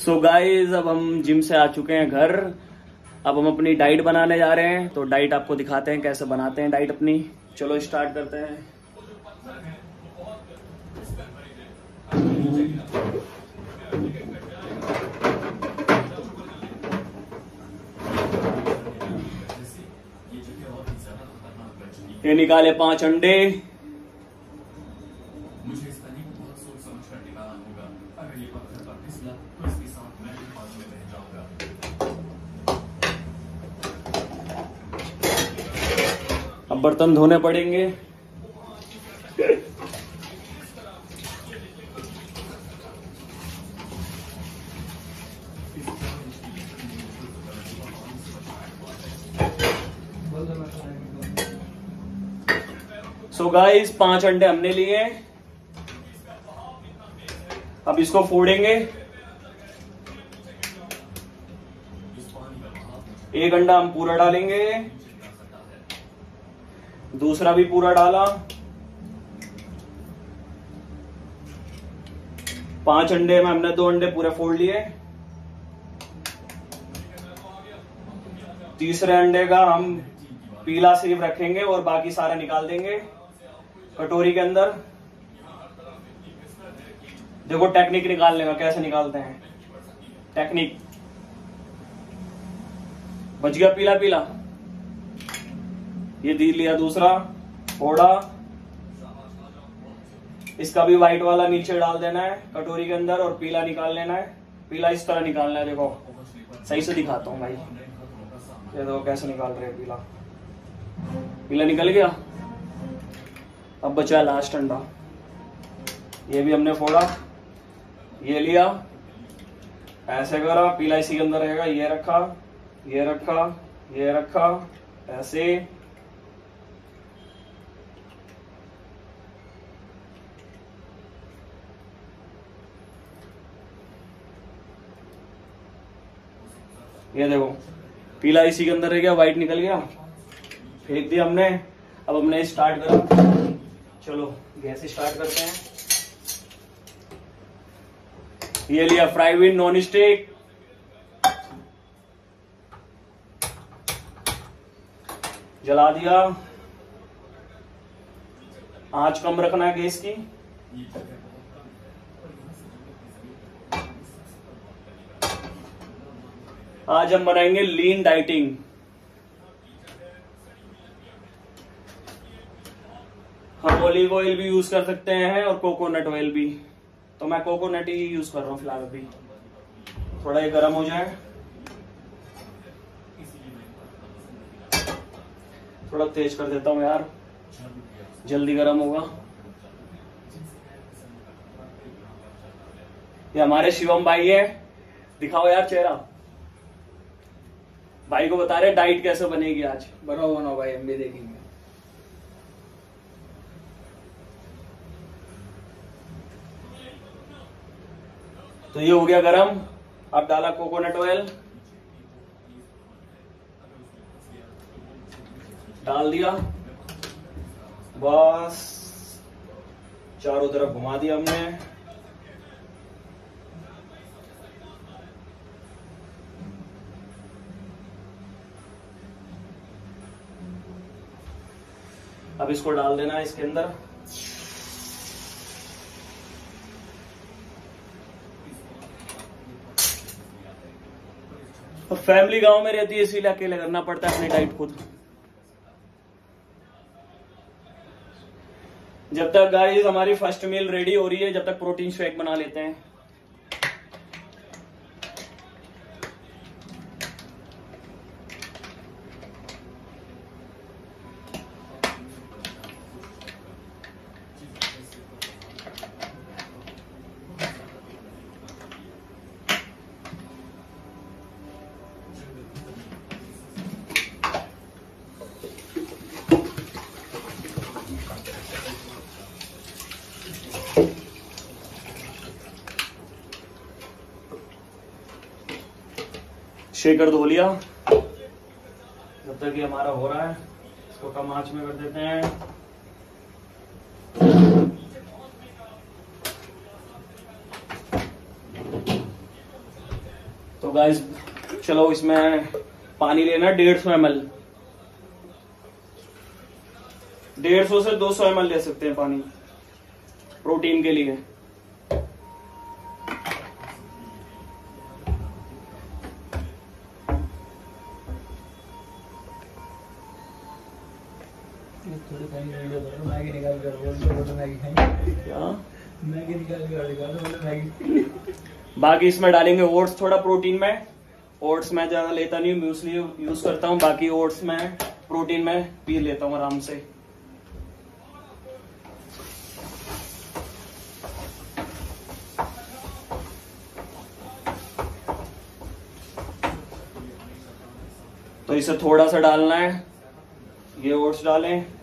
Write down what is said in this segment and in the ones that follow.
सो so guys अब हम gym से आ चुके हैं घर। अब हम अपनी डाइट बनाने जा रहे हैं। तो डाइट आपको दिखाते हैं कैसे बनाते हैं डाइट अपनी। चलो स्टार्ट करते हैं। ये निकाले पाँच अंडे मुझे इस तने को बहुत सोच समझ कर निकालना होगा अगर ये पत्थर पर साथ मैं भी में जाऊँगा अब बर्तन धोने पड़ेंगे। सो गाइस पाँच अंडे हमने लिए। अब इसको फोड़ेंगे। एक अंडा हम पूरा डालेंगे। दूसरा भी पूरा डाला। पाँच अंडे में हमने दो अंडे पूरे फोड़ लिए। तीसरे अंडे का हम पीला सिर्फ़ रखेंगे और बाकी सारा निकाल देंगे कटोरी के अंदर। देखो टेक्निक निकालने का कैसे निकालते हैं। टेक्निक बच गया पीला पीला। ये दी लिया दूसरा, फोड़ा। इसका भी व्हाइट वाला नीचे डाल देना है, कटोरी के अंदर, और पीला निकाल लेना है। पीला इस तरह निकालना है, देखो। सही से दिखाता हूँ भाई। ये देखो, कैसे निकाल रहे हैं पीला। पीला निकल गया। अब बचा लास्ट अंडा। ये भी हमने फोड़ा। ये लिया। ऐसे करा, पीला इसी के अंदर रहेगा, ये रखा ये रखा ये रखा, ऐसे। ये देखो, पीला इसी के अंदर रह गया व्हाइट निकल गया। फेंक दिया हमने। अब हमने स्टार्ट करा। चलो, गैस स्टार्ट करते हैं। ये लिया फ्राई विन नॉन स्टिक जला दिया। आँच कम रखना है गैस की। आज हम बनाएँगे लीन डाइटिंग हम ओलिव ऑयल भी यूज़ कर सकते हैं और कोकोनट ऑयल भी। तो मैं कोकोनट ही यूज़ कर रहा हूँ फ़िलहाल अभी। थोड़ा ये गर्म हो जाए। थोड़ा तेज कर देता हूँ यार। जल्दी गर्म होगा। ये हमारे शिवम भाई है। दिखाओ यार चेहरा। भाई को बता रहे डाइट कैसे बनेगी आज? बनाओ बनाओ भाई हम भी देखेंगे। तो ये हो गया गरम। अब डाला कोकोनट ऑयल डाल दिया। बस। चारों तरफ़ घुमा दिया हमने। अब इसको डाल देना इसके अंदर। और फैमिली गाँव में रहती है, इसीलिए अकेले करना पड़ता है अपनी डाइट खुद। जब तक गाइस हमारी फ़र्स्ट मील रेडी हो रही है, जब तक प्रोटीन शेक बना लेते हैं। शेकर धो लिया जब तक ये हमारा हो रहा है, इसको कम आँच में कर देते हैं। तो गाइस चलो इसमें पानी लेना डेढ़ सौ एम एल डेढ़ सौ से दो सौ एम एल ले सकते हैं पानी, प्रोटीन के लिए। बाकी इसमें डालेंगे ओट्स, थोड़ा प्रोटीन में। ओट्स मैं ज़्यादा लेता नहीं हूँ यूज़ करता हूँ। बाकी ओट्स में प्रोटीन में पी लेता हूँ आराम से। तो इसे थोड़ा सा डालना है। ये ओट्स डालें।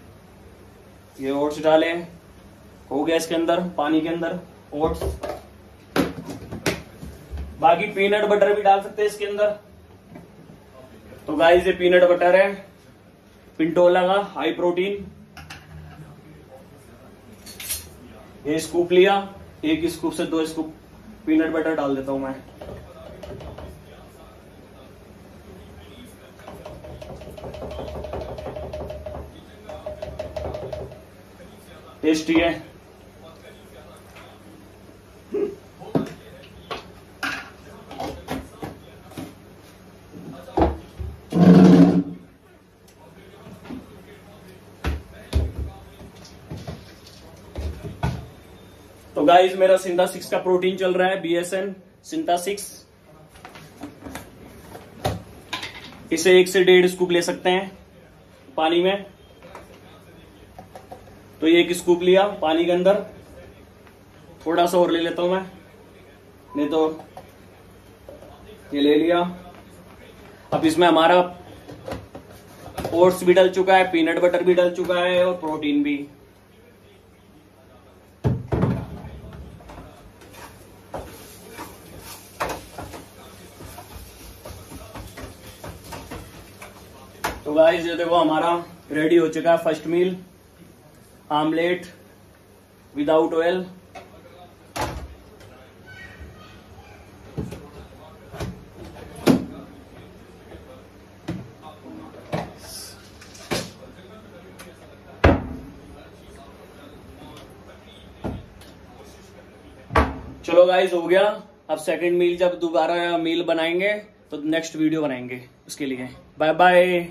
ये ओट्स डाले हो। गया इसके अंदर, पानी के अंदर, ओट्स। बाकी पीनट बटर भी डाल सकते हैं इसके अंदर। तो गाइस ये पीनट बटर है। पिंटोला का हाई प्रोटीन ये स्कूप लिया, एक स्कूप से दो स्कूप पीनट बटर डाल देता हूँ मैं। टेस्टी है तो गाइस मेरा सिंथा सिक्स का प्रोटीन चल रहा है बीएसएन सिंथा सिक्स इसे एक से डेढ़ स्कूप ले सकते हैं, पानी में. तो ये एक स्कूप लिया, पानी के अंदर। थोड़ा सा और ले लेता हूँ मैं। नहीं तो ये ले लिया। अब इसमें हमारा ओट्स भी डल चुका है पीनट बटर भी डल चुका है और प्रोटीन भी। तो गाइस ये देखो हमारा रेडी हो चुका है first meal omelette without oil. चलो गाइज़ हो गया। अब सेकंड मील जब दोबारा मील बनाएँगे तो नेक्स्ट वीडियो बनाएँगे उसके लिए। Bye bye